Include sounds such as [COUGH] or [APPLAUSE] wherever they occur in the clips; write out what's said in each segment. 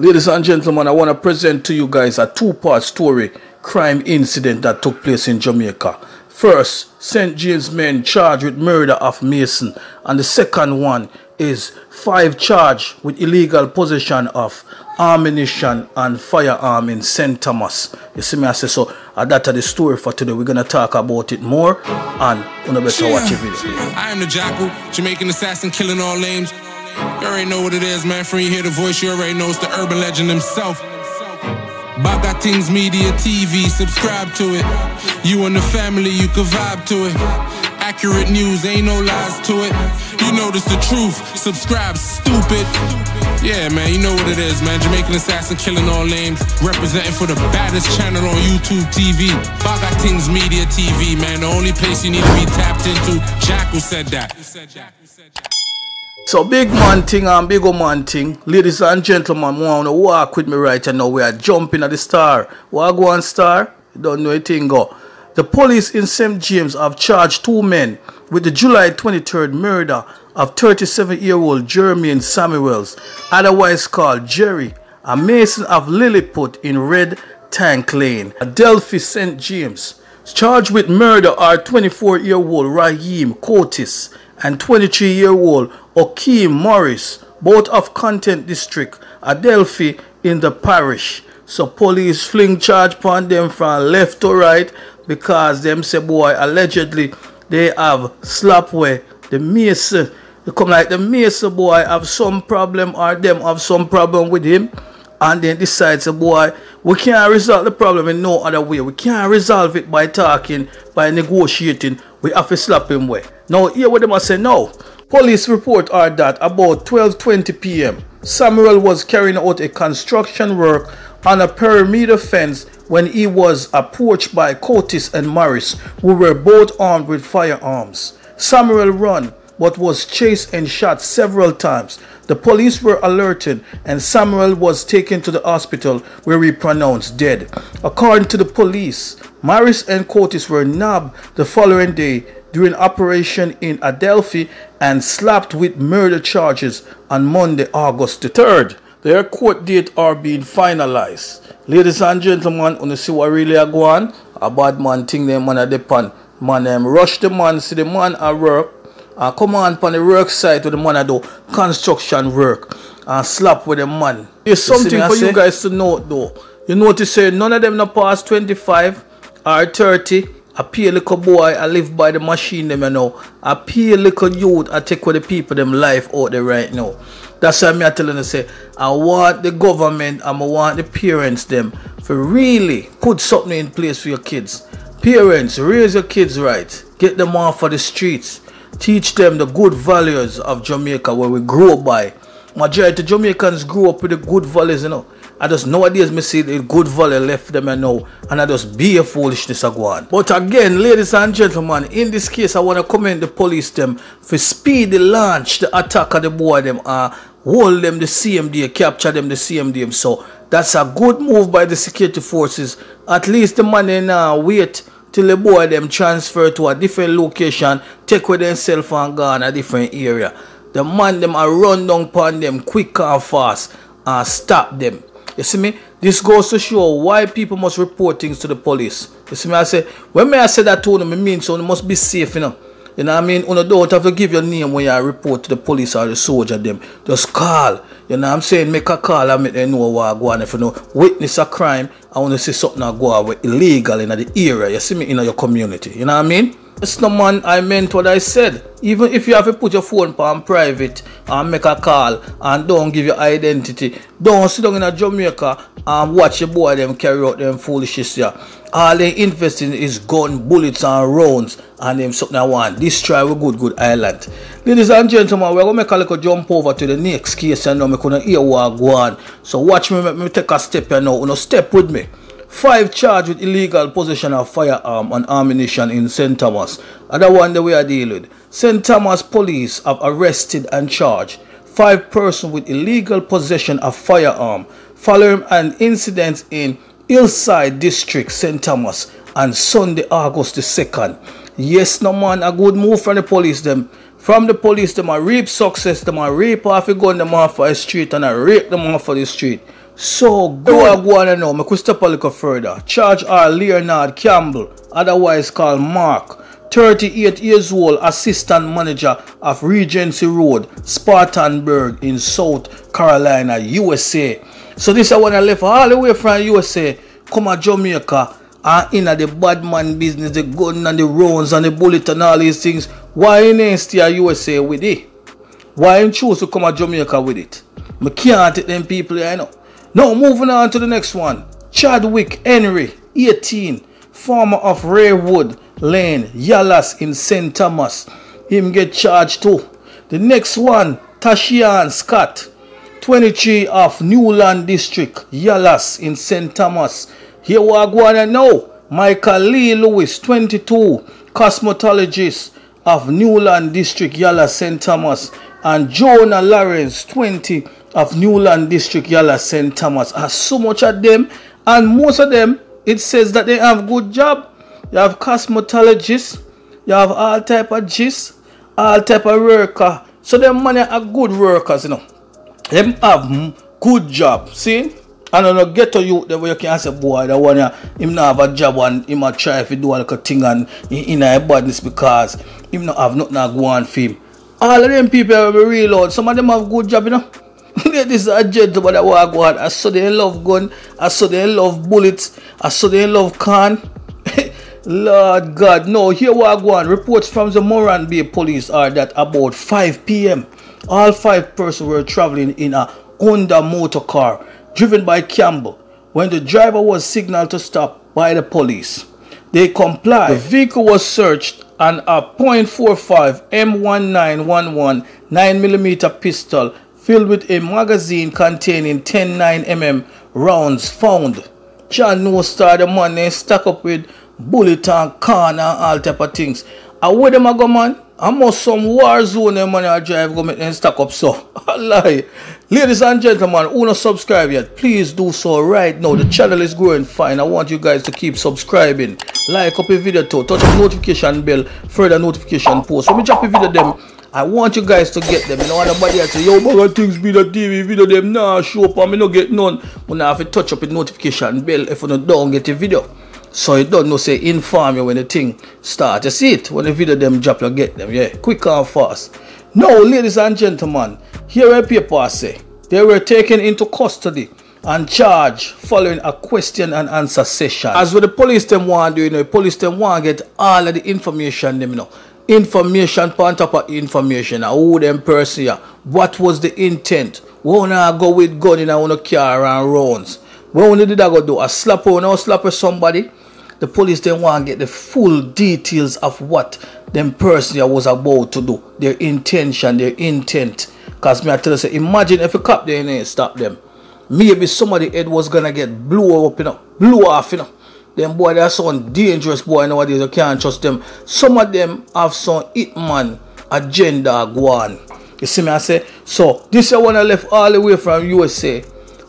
Ladies and gentlemen, I want to present to you guys a two-part story crime incident that took place in Jamaica. First, St. James men charged with murder of Mason and the second one is five charged with illegal possession of ammunition and firearm in St. Thomas. You see me, I say so. Uh, that's the story for today. We're going to talk about it more and you better watch the video. I am the Jackal, Jamaican assassin killing all names. You already know what it is, man. From you hear the voice, you already know it's the urban legend himself. BaggaThingz Media TV, subscribe to it. You and the family, you can vibe to it. Accurate news, ain't no lies to it. You notice the truth, subscribe, stupid. Yeah, man, you know what it is, man. Jamaican assassin killing all names, representing for the baddest channel on YouTube TV. BaggaThingz Media TV, man. The only place you need to be tapped into. Jackal said that. So big man thing and big old man thing. Ladies and gentlemen, want to walk with me right now. We are jumping at the star. On star? Don't know anything go. The police in St. James have charged two men with the July 23rd murder of 37-year-old Jermaine Samuels, otherwise called Jerry, a mason of Lilliput in Red Tank Lane, Adelphi St. James. Charged with murder are 24-year-old Raheem Curtis and 23-year-old Okeem Morris, both of Content District, Adelphi in the parish. So police fling charge upon them from left to right because them say boy allegedly they have slap where the mason they come like the mason boy have some problem or them have some problem with him. And then decide say boy we can't resolve the problem in no other way. We can't resolve it by talking by negotiating. We have to slap him way now here what them I say no police report are that about 12:20 p.m. Samuel was carrying out a construction work on a perimeter fence when he was approached by Curtis and Morris, who were both armed with firearms. Samuel ran but was chased and shot several times. The police were alerted and Samuel was taken to the hospital where he pronounced dead. According to the police, Morris and Curtis were nabbed the following day during operation in Adelphi and slapped with murder charges on Monday, August the 3rd. Their court date are being finalized. Ladies and gentlemen, when you see what really are going a bad man thing them man at the pan. Man them rush the man, see the man at work, and come on upon the work site with the man do construction work and slap with the man. There's something for you guys to note though. You notice say none of them not past 25 or 30. I pay a little boy, I live by the machine them you know. I pay a little youth, I take with the people them life out there right now. That's why I'm telling you say I want the government I want the parents them for really put something in place for your kids. Parents, raise your kids right. Get them off of the streets. Teach them the good values of Jamaica where we grow up by. Majority Jamaicans grew up with the good values, you know. I just nowadays me see the good value left them and know and I just be a foolishness a go on. But again, ladies and gentlemen, in this case I want to commend the police them for speedy launch the attack of the boy them uh hold them the CMD, capture them the CMD. So that's a good move by the security forces. At least the money now wait till the boy them transfer to a different location, take with themselves and go in a different area. The man them are run down upon them quick and fast and stop them. You see me? This goes to show why people must report things to the police. You see me? I say, when may I say that to them, it means so they must be safe, you know. You know what I mean? You don't have to give your name when you report to the police or the soldier them. Just call. You know what I'm saying? Make a call and make them know what go on. If you know witness a crime, I want to see something that go on illegal in the area. You see me in your community. You know what I mean? It's no man I meant what I said. Even if you have to put your phone on private and make a call and don't give your identity, don't sit down in a Jamaica and watch your boy them carry out them foolishness here. All they invest in is gun, bullets and rounds and them something I want. Destroy we good good island. Ladies and gentlemen, we're gonna make a little jump over to the next case and now we gonna hear what go on. So watch me, make me take a step here now. You know, step with me. Five charged with illegal possession of firearm and ammunition in St. Thomas. Other one that we are dealing with. St. Thomas police have arrested and charged five persons with illegal possession of firearm following an incident in Hillside District, St. Thomas on Sunday, August the 2nd. Yes, no man, a good move from the police them From the police, them a rape success, them a rape off a gun them off for the street and a rape them off for the street. So go I go on know, me could step a little further. Charge R. Leonard Campbell, otherwise called Mark. 38 years old, assistant manager of Regency Road, Spartanburg in South Carolina, USA. So this is when I left all the way from USA, come to Jamaica, and in the bad man business, the gun and the rounds and the bullet and all these things. Why ain't stay USA with it? Why ain't choose to come to Jamaica with it? I can't take them people, I know. Now moving on to the next one. Chadwick Henry, 18, former of Raywood Lane, Yallahs in St. Thomas. Him get charged too. The next one, Tashian Scott, 23 of Newland District, Yallahs in St. Thomas. Here we are going now. Michael Lee Lewis, 22, cosmetologist of Newland District, Yallahs, St. Thomas. And Jonah Lawrence, 20, of Newland District, Yallahs, St. Thomas. Are so much of them, and most of them, it says that they have good job. You have cosmetologists, you have all type of gist, all type of worker. So them money are good workers, you know. Them have good job. See? And on a ghetto you the way you can say boy that one him not have a job and him a try if he do a little thing and he in a badness because him not have nothing to go on for him. All of them people are real out. Some of them have good job, you know. This is a gentleman that walk on. I saw they love gun. I saw they love bullets. I saw they love can. [LAUGHS] Lord God, no, here we are going. Reports from the Morant Bay police are that about 5 p.m., all five persons were traveling in a Honda motor car driven by Campbell when the driver was signaled to stop by the police. They complied. The vehicle was searched and a .45 M1911 9mm pistol filled with a magazine containing 10 9mm rounds found. John no star the money stuck up with bullet and can and all type of things. And where them a go man? I must some war zone them money I drive go make them stack up so. [LAUGHS] lie. Ladies and gentlemen, who not subscribe yet, please do so right now. The channel is growing fine. I want you guys to keep subscribing. Like up the video too. Touch the notification bell. Further notification post. When me drop a video them, I want you guys to get them. You know nobody else say, yo, BaggaThingz be the TV video them nah show up and me no get none. When I have to touch up the notification bell if you don't get the video. So you don't know say inform you when the thing start. You see it when the video them drop you get them. Yeah, quick and fast. Now, ladies and gentlemen, here a paper say they were taken into custody and charged following a question and answer session. As with the police them want do, you know, the police them want get all of the information them you know. Information on top of information. Who them person here. What was the intent? Wanna go with gun in wanna car and rounds. What did I go do? A slap or no slap somebody? the police then want to get the full details of what them person was about to do. Their intention, their intent. Cause me I tell you, say, imagine if a cop there and stop them. Maybe somebody head was gonna get blew up, you know, blew off, you know. Them boy they are some dangerous boy nowadays, you can't trust them. Some of them have some hitman agenda go. You see me I say? So this is one I left all the way from USA.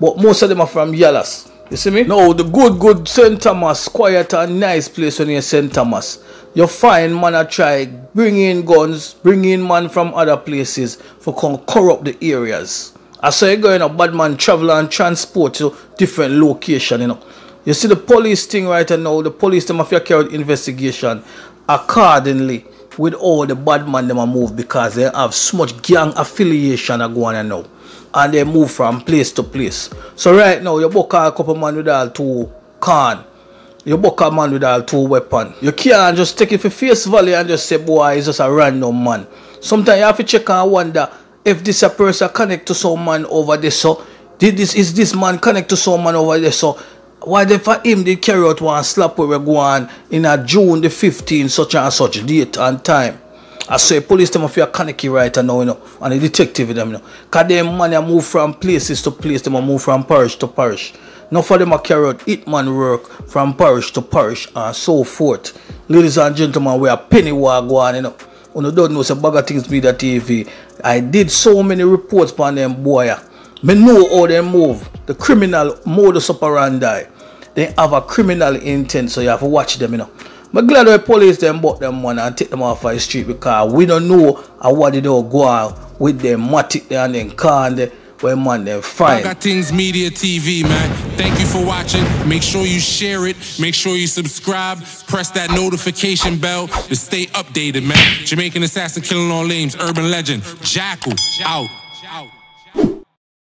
But most of them are from Yallahs. You see me? No, the good, good St. Thomas, quiet and nice place when you're St. Thomas. You find man a try bring in guns, bring in man from other places for come corrupt the areas. I saw you going a bad man travel and transport to different location, you know. You see the police thing right now, the police them have carry investigation accordingly with all the bad man them a move because they have so much gang affiliation going on now and they move from place to place. So right now, you book a couple man with all two can. You book a man with all two weapon. You can't just take it for face value and just say, boy, it's just a random man. Sometimes you have to check and wonder if this a person connect to some man over there. So, did this is this man connect to some man over there? So, why they for him they carry out one slap where we go on in a June the 15th, such and such date and time. I saw a police them of your Kaneki right now, you know, and a detective them, you know. Cause them man move from places to place, them move from parish to parish. Now for them a carry out hitman work from parish to parish and so forth. Ladies and gentlemen, we are penny war going, you know. You don't know, say BaggaThingz Media TV. I did so many reports on them boy. Ah. Me know how they move. The criminal modus operandi. They have a criminal intent, so you have to watch them, you know. I'm glad the police them bought them one and take them off the street because we don't know what did they go on with them matic and then car and the, where man them fine. got things media TV, man. Thank you for watching. Make sure you share it. Make sure you subscribe. Press that notification bell to stay updated, man. Jamaican assassin killing all names. Urban legend. Jackal out.